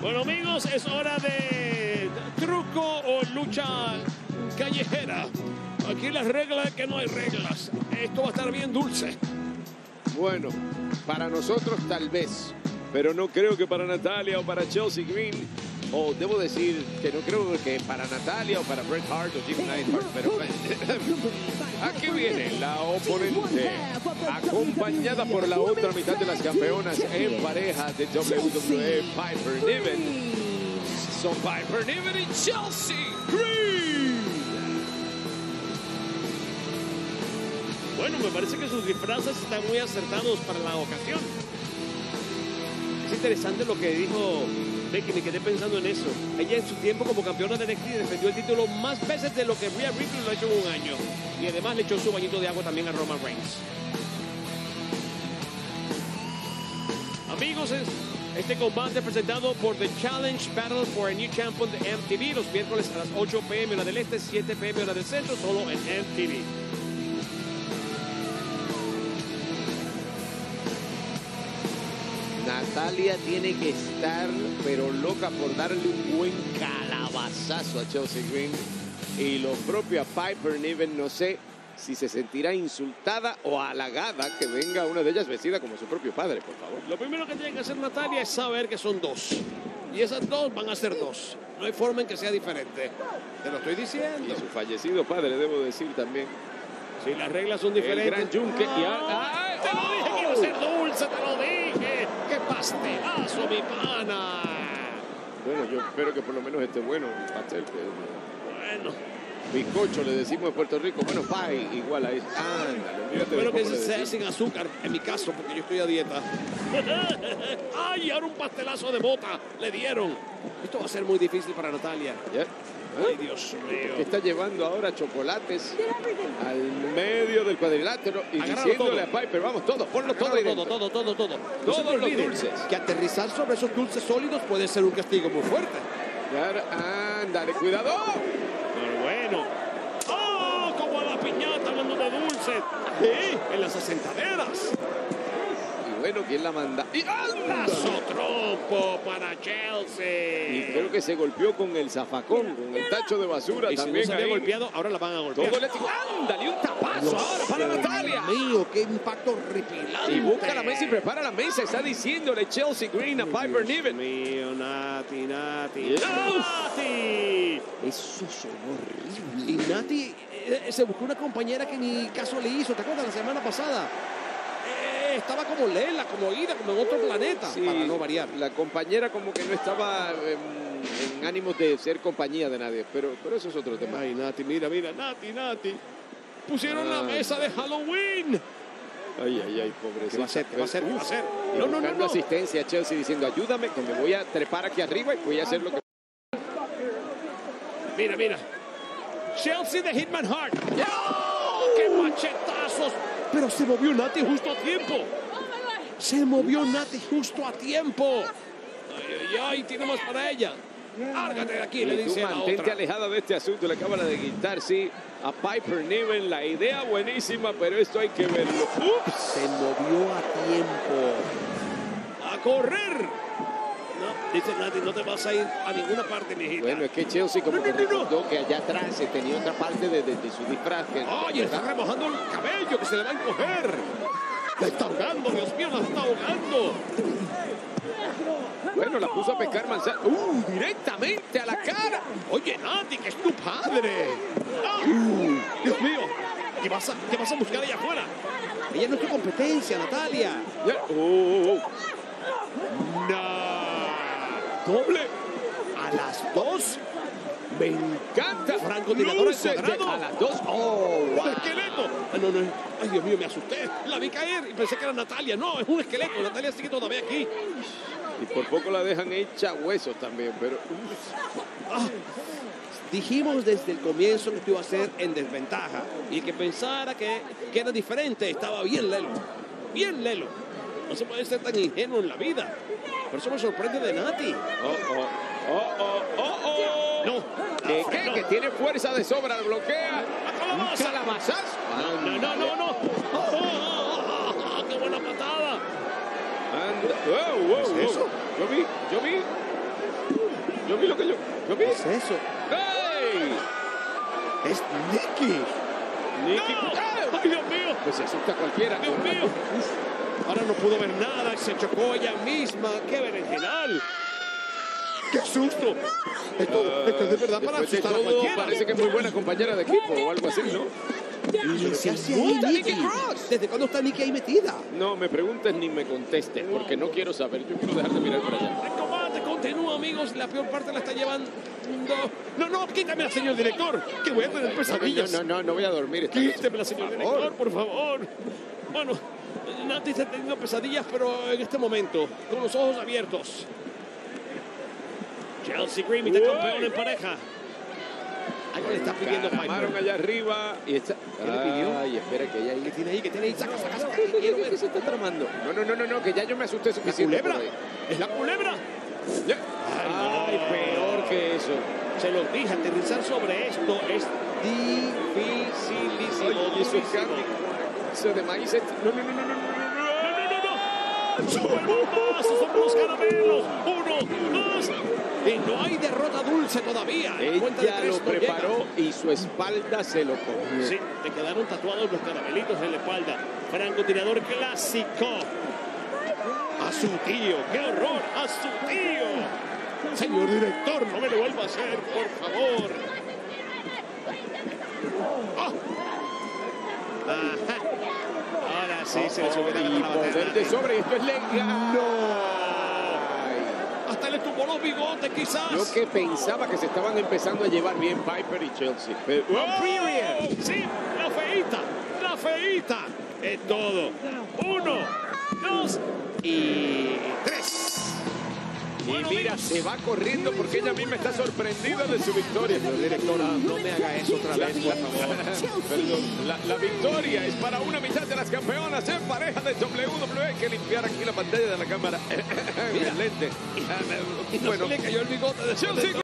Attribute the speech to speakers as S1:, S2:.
S1: Bueno amigos, es hora de truco o lucha callejera. Aquí las reglas es que no hay reglas. Esto va a estar bien dulce.
S2: Bueno, para nosotros tal vez, pero no creo que para Natalia o para Chelsea Green, o debo decir que no creo que para Natalia o para Bret Hart o Jim Neidhart, pero aquí viene la oponente, acompañada por la otra mitad de las campeonas en pareja de WWE, Piper Niven. Son Piper Niven y Chelsea Green.
S1: Bueno, me parece que sus disfraces están muy acertados para la ocasión. Es interesante lo que dijo Becky, me quedé pensando en eso. Ella en su tiempo como campeona de NXT defendió el título más veces de lo que Rhea Ripley lo ha hecho en un año. Y además le echó su bañito de agua también a Roman Reigns. Amigos, este combate presentado por The Challenge Battle for a New Champion de MTV los miércoles a las 8 pm hora del este, 7 pm hora del centro, solo en MTV.
S2: Natalia tiene que estar, pero loca por darle un buen calabazazo a Chelsea Green. Y lo propio a Piper Niven, no sé si se sentirá insultada o halagada que venga una de ellas vestida como su propio padre, por favor.
S1: Lo primero que tiene que hacer Natalia es saber que son dos. Y esas dos van a ser dos. No hay forma en que sea diferente. Te lo estoy diciendo.
S2: Y su fallecido padre, debo decir también.
S1: Sí, las reglas son diferentes.
S2: El gran yunque. Y
S1: ¡Ay, te lo dije que iba a ser dulce, te lo dije! ¡Qué pastelazo, mi pana!
S2: Bueno, yo espero que por lo menos esté bueno el pastel. Que...
S1: Bueno.
S2: Bizcocho le decimos en Puerto Rico. Bueno, pie, igual ahí. Ándale,
S1: Espero que sea sin azúcar, en mi caso, porque yo estoy a dieta. ¡Ay, ahora un pastelazo de bota! Le dieron. Esto va a ser muy difícil para Natalia.
S2: ¿Ya?
S1: Ay, Dios mío.
S2: Que está llevando ahora chocolates al medio del cuadrilátero y
S1: Agárralo
S2: diciéndole
S1: todo.
S2: a Piper, vamos, todo, ponlo todo ahí
S1: todo,
S2: dentro.
S1: todo, todo, todo.
S2: Todos los dulces.
S1: Que aterrizar sobre esos dulces sólidos puede ser un castigo muy fuerte.
S2: Ándale, cuidado.
S1: Pero bueno. ¡Oh! Como a la piñata hablando de dulces. Sí, en las asentaderas.
S2: Bueno, ¿quién la manda? Y ¡anda!
S1: Paso trompo para Chelsea.
S2: Y creo que se golpeó con el zafacón, con el tacho de basura
S1: Y si no
S2: también
S1: se había
S2: ahí.
S1: golpeado, ahora la van a golpear.
S2: Todo. ¡Ándale, un tapazo ahora para Natalia!
S1: Dios mío, qué impacto horripilante.
S2: Y busca la mesa y prepara la mesa. Está diciéndole Chelsea Green a Piper Niven.
S1: mío, Nati, Nati. ¡Nati!
S3: Eso sonó horrible.
S1: Y Nati eh, se buscó una compañera que ni caso le hizo. ¿Te acuerdas la semana pasada? Estaba como Lela, como ida, como en otro planeta.
S2: Sí,
S1: Para no variar.
S2: La compañera como que no estaba en, en ánimos de ser compañía de nadie, pero, pero eso es otro tema.
S1: Ay, Nati, mira, mira, Nati, Nati. Pusieron la
S2: Ay.
S1: mesa de Halloween.
S2: Ay, ay, ay, pobrecita.
S1: ¿Qué va a hacer? ¿Qué va a hacer? ¿Qué va a hacer? No, no, no, no.
S2: asistencia a Chelsea diciendo, ayúdame, que me voy a trepar aquí arriba y voy a hacer lo que...
S1: Mira, mira. Chelsea de Hitman Hart. ¡Oh, ¡Qué machetazos! Pero se movió Nati justo a tiempo. Se movió Nati justo a tiempo. Ay, ay, ay, tiene más para ella. Lárgate de aquí, le
S2: Y tú
S1: dice la
S2: mantente
S1: otra.
S2: alejada de este asunto, le acaban de gritar, sí, a Piper Niven. La idea buenísima, pero esto hay que verlo. ¡Ups!
S3: Se movió a tiempo.
S1: ¡A correr! No, dice Nati, no te vas a ir a ninguna parte, mijita.
S2: Bueno, es que Chelsea como
S1: No,
S2: que
S1: no,
S2: que allá atrás eh, tenía otra parte de, de- de su disfraz.
S1: ¡Ay, está remojando el cabello que se le va a encoger! ¡La está ahogando, Dios mío, la está ahogando!
S2: Bueno, la puso a pescar manzana. ¡Uh! Directamente a la cara.
S1: Oye, Nati, que es tu padre. ¡Ah! Dios mío, ¿qué vas, a, ¿qué vas a buscar allá afuera? Ella no es tu competencia, Natalia.
S2: ¡Oh, oh, oh!
S1: No.
S2: ¡Doble!
S1: A las dos.
S2: Me encanta. Luces de-
S1: cuadrado.
S2: A las dos. ¡Oh!
S1: ¡Un
S2: wow.
S1: esqueleto! Ah, no, no. Ay, Dios mío, me asusté. La vi caer y pensé que era Natalia. No, es un esqueleto. Natalia sigue todavía aquí.
S2: Y por poco la dejan hecha huesos también, pero.
S1: Ah, dijimos desde el comienzo que esto iba a ser en desventaja. Y que pensara que, que era diferente estaba bien lelo. Bien lelo. No se puede ser tan ingenuo en la vida. Por eso me sorprende de Nati.
S2: ¡Oh, oh! ¡Oh, oh, oh, oh!
S1: No.
S2: ¿Qué,
S1: no,
S2: qué?
S1: no.
S2: Que tiene fuerza de sobra, lo bloquea.
S1: ¡Un
S2: ¡Un calabazazo!
S1: No, no, no, no. Oh, oh, ¡Qué buena patada!
S2: Anda. ¡Wow, wow,
S1: ¿Qué es eso?
S2: Yo vi, yo vi. vi lo que yo, yo vi.
S3: ¿Qué es eso?
S2: ¡Ey!
S3: Es Nicky.
S2: Nicky.
S1: ¡Ay, Dios mío!
S2: Pues se asusta cualquiera.
S1: ¡Dios mío! Ahora no pudo ver nada, se chocó ella misma. ¡Qué berenjenal! ¡Qué susto! Esto, esto es de verdad para asustar a cualquiera.
S2: parece que es muy buena compañera de equipo o algo así, ¿no?
S3: ¿Desde cuándo está Nicky ahí metida?
S2: No me preguntes ni me contestes, porque no quiero saber. Yo quiero dejar de mirar para allá.
S1: El combate continúa, amigos. La peor parte la está llevando. No, no, quítamela, señor director. Que voy a tener
S2: No,
S1: pesadillas.
S2: no, no, no voy a dormir.
S1: Quítemela, señor director, por favor. Bueno, Nati está teniendo pesadillas, pero en este momento, con los ojos abiertos. Chelsea Green,
S2: Uy.
S1: campeón en pareja. Algo le está pidiendo Piper.
S2: allá arriba y está.
S3: ¿Qué le pidió?
S2: Ay, espera que ya ahí.
S1: ¿Qué tiene ahí? ¿Qué tiene ahí? Saca, saca, saca. que Quiero ver.
S3: ¿Qué se está tramando?
S2: No, no, no, no, no, que ya yo me asusté
S1: ¿La
S2: suficiente.
S1: culebra?
S2: por ahí.
S1: ¿Es la culebra?
S2: Ya.
S1: Ay, no.
S2: peor que eso.
S1: Se los dije, aterrizar sobre esto es dificilísimo.
S2: Y eso es de maíz. no, no, no, no. ¡No, no, no,
S1: no! ¡Sube el bombazo sobre los caramelos! ¡Uno, dos! Y no hay derrota dulce todavía.
S2: Ella lo preparó y su espalda se lo comió.
S1: Sí, te quedaron tatuados los caramelitos en la espalda. Francotirador clásico. A su tío, qué horror, a su tío. Señor director, no me lo vuelva a hacer, por favor. Ah. Ajá. Ahora sí se le subió
S2: Y
S1: la
S2: poder de sobre, esto es legal. Ay.
S1: Hasta le tumbó los bigotes, quizás.
S2: Yo que pensaba que se estaban empezando a llevar bien Piper y Chelsea. Pero-
S1: ¡Oh! Sí, la feita, la feita. Es todo. Uno, dos y tres.
S2: Y mira, se va corriendo porque ella misma está sorprendida de su victoria.
S1: Señor director, no me haga eso otra vez, por favor.
S2: Perdón, la, la victoria es para una mitad de las campeonas en pareja de WWE. Hay que limpiar aquí la pantalla de la cámara. Mira, lente. Bueno,
S1: le cayó el bigote de
S2: Chelsea